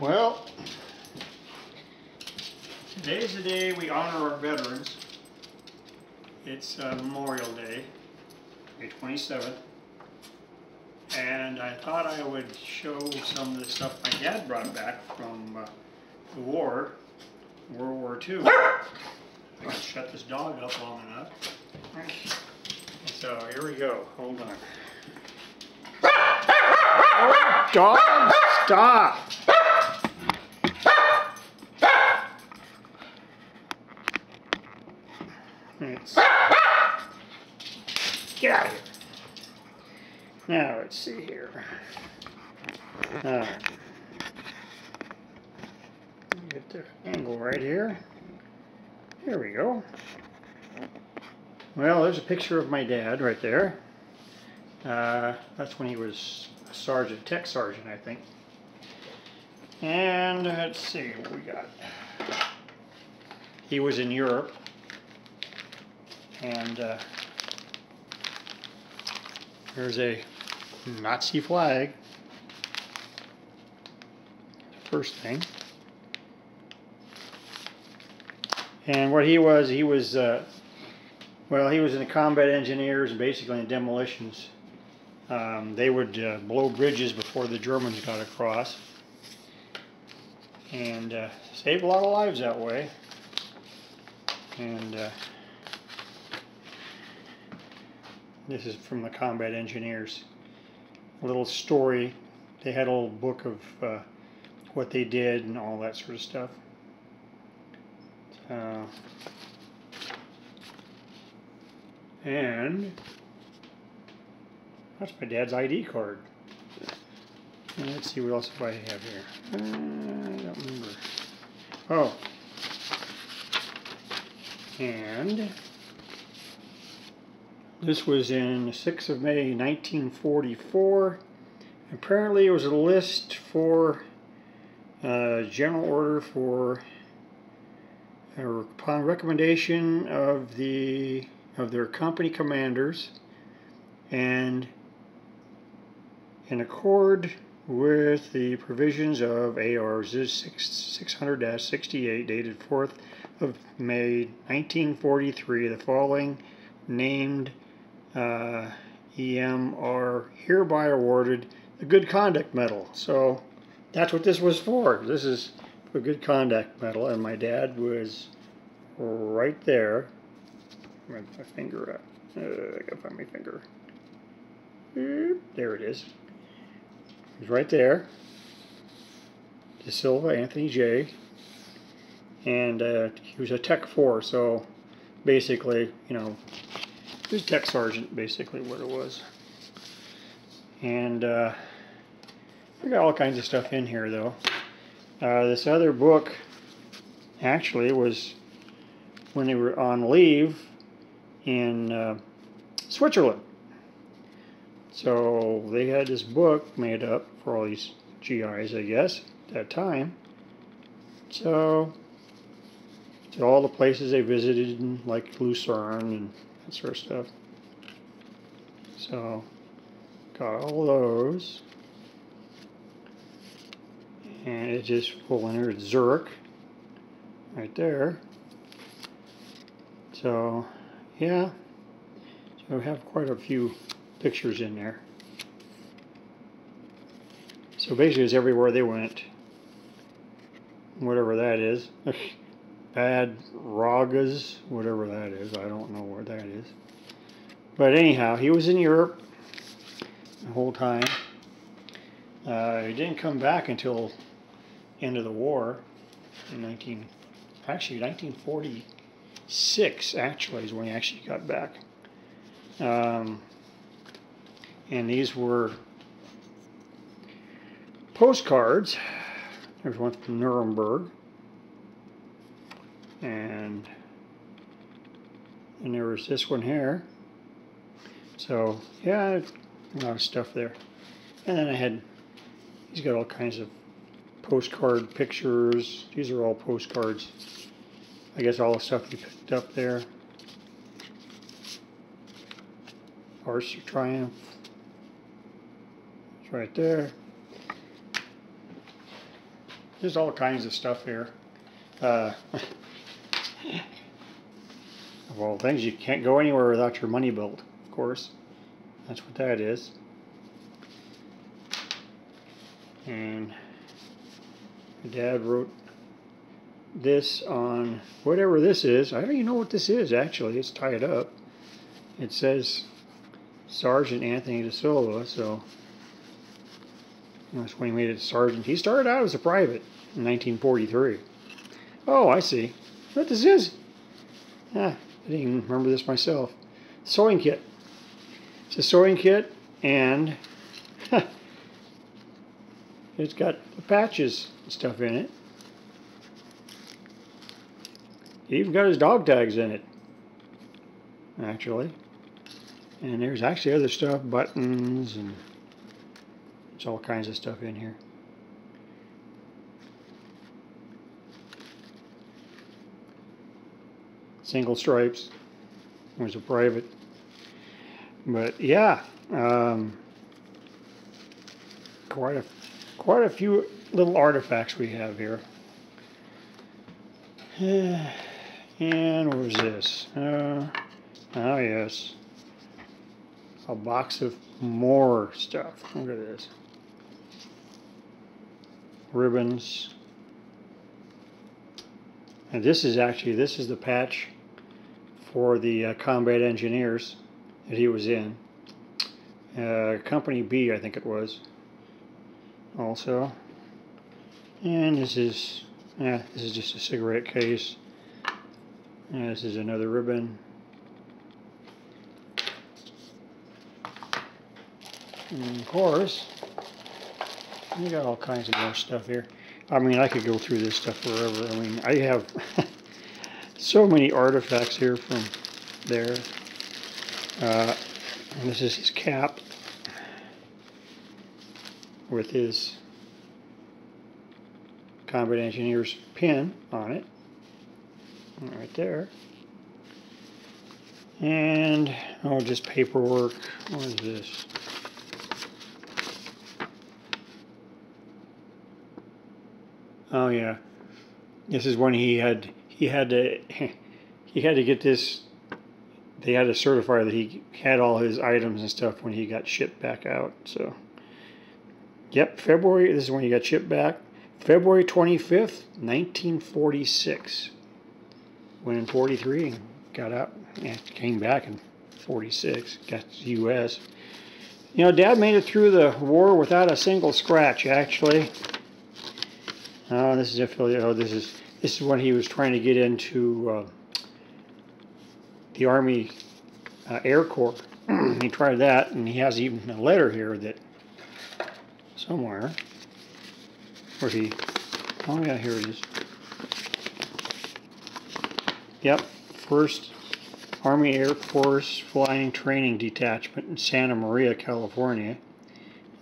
Well, today's the day we honor our veterans. It's uh, Memorial Day, May 27th. And I thought I would show some of the stuff my dad brought back from uh, the war, World War II. I'll shut this dog up long enough. So here we go. Hold on. Dog, stop! Let's get out of here. Now let's see here. Right. Get the angle right here. Here we go. Well, there's a picture of my dad right there. Uh, that's when he was a sergeant, tech sergeant, I think. And let's see what we got. He was in Europe and uh, there's a Nazi flag. First thing. And what he was, he was, uh, well, he was in the combat engineers and basically in demolitions. Um, they would uh, blow bridges before the Germans got across. And uh, saved a lot of lives that way. And uh, This is from the Combat Engineers. A little story. They had a little book of uh, what they did and all that sort of stuff. Uh, and that's my dad's ID card. And let's see what else do I have here. Uh, I don't remember. Oh. And this was in 6th of May 1944. Apparently it was a list for uh, general order for uh, upon recommendation of the of their company commanders and in accord with the provisions of AR 600-68 dated 4th of May 1943 the following named uh, EM are hereby awarded the Good Conduct Medal. So that's what this was for. This is a Good Conduct Medal, and my dad was right there. my finger up. Uh, I gotta find my finger. There it is. He's right there. De Silva, Anthony J. And uh, he was a Tech 4, so basically, you know, his tech sergeant, basically what it was. And uh, we got all kinds of stuff in here, though. Uh, this other book actually was when they were on leave in uh, Switzerland. So they had this book made up for all these GIs, I guess, at that time. So, to all the places they visited, like Lucerne and sort of stuff. So, got all those. And it just in here, Zurich, right there. So, yeah, so we have quite a few pictures in there. So basically it's everywhere they went, whatever that is. Bad Ragaz, whatever that is. I don't know where that is. But anyhow, he was in Europe the whole time. Uh, he didn't come back until end of the war in 19, actually 1946 actually is when he actually got back. Um, and these were postcards. There's one from Nuremberg and and there was this one here. So yeah a lot of stuff there. And then I had he's got all kinds of postcard pictures. These are all postcards. I guess all the stuff he picked up there. Arch of Triumph. It's right there. There's all kinds of stuff here. Uh, of all things, you can't go anywhere without your money belt, of course. That's what that is. And Dad wrote this on whatever this is. I don't even know what this is, actually. It's tied up. It says Sergeant Anthony De so that's when he made it a sergeant. He started out as a private in 1943. Oh, I see. What this is? Ah, I didn't even remember this myself. Sewing kit. It's a sewing kit, and it's got patches and stuff in it. He even got his dog tags in it, actually. And there's actually other stuff, buttons, and there's all kinds of stuff in here. Single stripes. There's a private. But yeah, um, quite a quite a few little artifacts we have here. And what was this? Uh, oh yes, a box of more stuff. Look at this. Ribbons. And this is actually, this is the patch for the uh, combat engineers that he was in. Uh, Company B, I think it was. Also. And this is, yeah, this is just a cigarette case. And this is another ribbon. And of course, you got all kinds of more stuff here. I mean, I could go through this stuff forever. I mean, I have so many artifacts here from there. Uh, and this is his cap with his Combat Engineers pin on it right there. And, oh, just paperwork. What is this? Oh, yeah. This is when he had, he had to, he had to get this, they had to certify that he had all his items and stuff when he got shipped back out, so. Yep, February, this is when he got shipped back. February 25th, 1946 went in 43 and got out and came back in 46, got to the U.S. You know, Dad made it through the war without a single scratch, actually. Oh, this is affiliate. Oh, this is this is when he was trying to get into uh, the Army uh, Air Corps. he tried that, and he has even a letter here that somewhere where he. Oh yeah, here it is. Yep, first Army Air Force Flying Training Detachment in Santa Maria, California.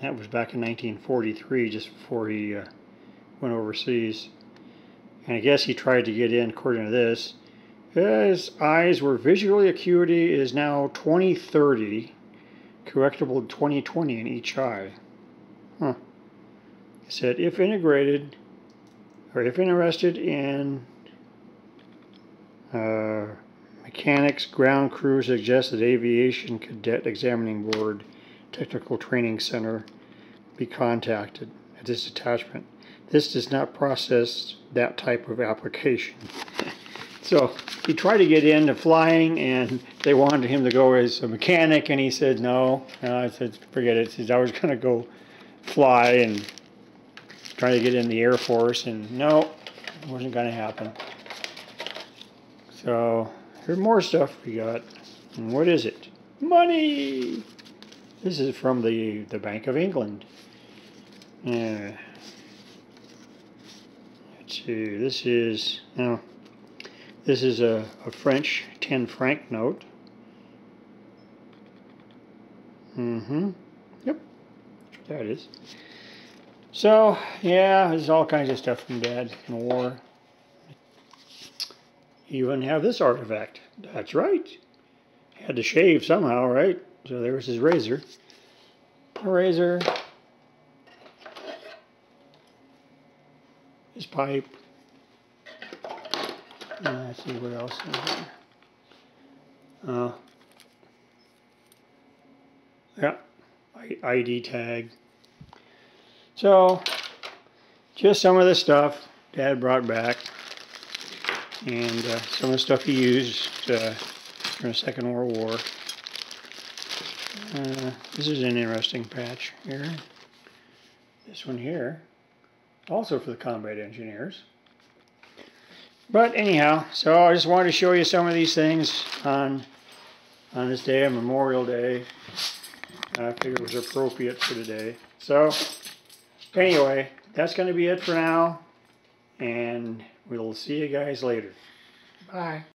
That was back in 1943, just before he uh, went overseas. And I guess he tried to get in, according to this. His eyes were visually acuity is now 2030, correctable 2020 in each eye. Huh. He said, if integrated, or if interested in uh, mechanics ground crew suggested aviation cadet examining board technical training center be contacted at this detachment. This does not process that type of application. so he tried to get into flying and they wanted him to go as a mechanic and he said no. And I said forget it. He said I was going to go fly and try to get in the Air Force and no, it wasn't going to happen. So here's more stuff we got. And what is it? Money! This is from the, the Bank of England. Yeah. See, this is, now, this is a, a French 10 franc note. Mm-hmm. Yep. That is. So, yeah, there's all kinds of stuff from Dad in the war even have this artifact. That's right. Had to shave somehow, right? So there was his razor. A razor. His pipe. Uh, let's see what else is there. Uh, yeah, ID tag. So, just some of the stuff Dad brought back, and uh, some of the stuff he used uh, during the Second World War. Uh, this is an interesting patch here. This one here, also for the combat engineers. But anyhow, so I just wanted to show you some of these things on on this day, Memorial Day. I figured it was appropriate for today. So anyway, that's going to be it for now, and we'll see you guys later. Bye.